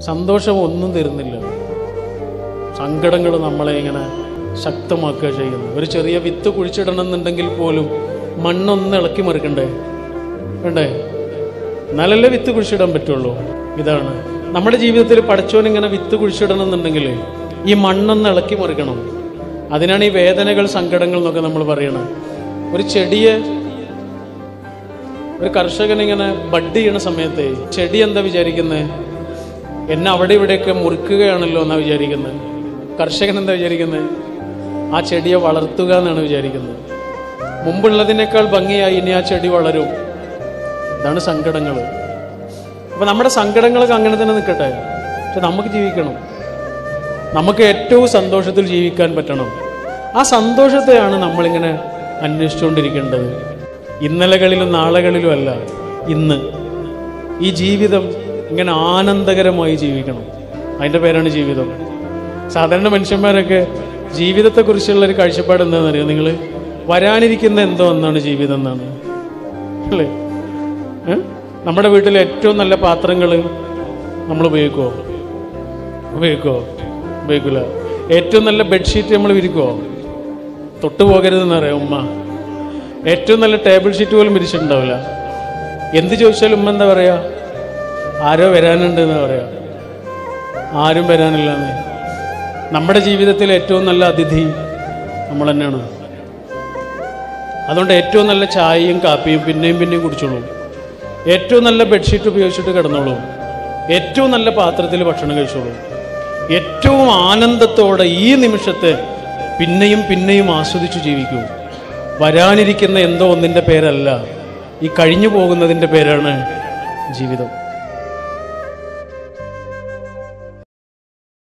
സന്തോഷം ഒന്നും തരുന്നില്ല. സങ്കടങ്ങൾ നമ്മളെ ഇങ്ങനെ ശക്തമാക്കുക ചെയ്യുന്നു. ഒരു ചെറിയ വിത്ത് കുഴിച്ചിടണം എന്നുണ്ടെങ്കിൽ പോലും മണ്ണൊന്ന് ഇളക്കി മറിക്കണ്ടേ? വേണ്ടേ? എന്നാലല്ലേ വിത്ത് കുഴിച്ചിടാൻ പറ്റുള്ളൂ. ഇതാണ്. നമ്മുടെ ജീവിതത്തിൽ പഠിച്ചോൻ ഇങ്ങനെ വിത്ത് കുഴിച്ചിടണം എന്നുണ്ടെങ്കിൽ ഈ മണ്ണൊന്ന് ഇളക്കി മറിക്കണം. അതിനാണ് ഈ വേദനകൾ സങ്കടങ്ങൾ എന്നൊക്കെ നമ്മൾ പറയണം. ഒരു ചെടിയെ ഒരു കർഷകൻ ഇങ്ങനെ ബഡ് ചെയ്യണ സമയത്ത് ചെടി എന്താ വിചാരിക്കുന്നത് എന്നെ അവിടെ ഇവിടെയൊക്കെ മുറിക്കുകയാണല്ലോ എന്നാണ് വിചാരിക്കുന്നത്. കർഷകൻ എന്താ വിചാരിക്കുന്നത്? ആ ചെടിയെ വളർത്തുക എന്നാണ് വിചാരിക്കുന്നത്. മുമ്പുള്ളതിനേക്കാൾ ഭംഗിയായി ഇനി ആ ചെടി വളരും. ഇതാണ് സങ്കടങ്ങൾ അപ്പൊ നമ്മുടെ സങ്കടങ്ങളൊക്കെ അങ്ങനെ തന്നെ നിൽക്കട്ടെ. പക്ഷെ നമുക്ക് ജീവിക്കണം. നമുക്ക് ഏറ്റവും സന്തോഷത്തിൽ ജീവിക്കാൻ പറ്റണം. ആ സന്തോഷത്തെയാണ് നമ്മളിങ്ങനെ അന്വേഷിച്ചുകൊണ്ടിരിക്കേണ്ടത്. ഇന്നലകളിലും നാളകളിലും അല്ല ഇന്ന്. ഈ ജീവിതം ഇങ്ങനെ ആനന്ദകരമായി ജീവിക്കണം. അതിന്റെ പേരാണ് ജീവിതം. സാധാരണ മനുഷ്യന്മാരൊക്കെ ജീവിതത്തെക്കുറിച്ചുള്ള ഒരു കാഴ്ചപ്പാട് എന്താണെന്ന് അറിയാം നിങ്ങൾ വരാനിരിക്കുന്ന എന്തോ എന്നാണ് ജീവിതം എന്നാണ്. അല്ലേ? നമ്മുടെ വീട്ടിലെ ഏറ്റവും നല്ല പാത്രങ്ങൾ നമ്മൾ ഉപയോഗിക്കുമോ ഉപയോഗിക്കുമോ ഉപയോഗിക്കില്ല ഏറ്റവും നല്ല ബെഡ്ഷീറ്റ് നമ്മൾ വിരിക്കുമോ തൊട്ടു പോകരുതെന്ന് അറിയാം ഉമ്മ? ഏറ്റവും നല്ല ടേബിൾ ഷീറ്റ് പോലും വിരിച്ചിട്ടുണ്ടാവില്ല. എന്ത് ചോദിച്ചാലും ഉമ്മ എന്താ പറയാ? ആരോ വരാനുണ്ട് എന്ന് പറയാം. ആരും വരാനില്ലെന്ന്. നമ്മുടെ ജീവിതത്തിൽ ഏറ്റവും നല്ല അതിഥി നമ്മൾ തന്നെയാണ് അതുകൊണ്ട് ഏറ്റവും നല്ല ചായയും കാപ്പിയും പിന്നെയും പിന്നെയും കുടിച്ചോളൂ. ഏറ്റവും നല്ല ബെഡ്ഷീറ്റ് ഉപയോഗിച്ചിട്ട് കിടന്നോളൂ. ഏറ്റവും നല്ല പാത്രത്തിൽ ഭക്ഷണം കഴിച്ചോളൂ. ഏറ്റവും ആനന്ദത്തോടെ ഈ നിമിഷത്തെ പിന്നെയും പിന്നെയും ആസ്വദിച്ചു ജീവിക്കൂ. വരാനിരിക്കുന്ന എന്തോ ഒന്നിന്റെ പേരല്ല. ഈ കഴിഞ്ഞു പോകുന്നതിന്റെ പേരാണ് ജീവിതം.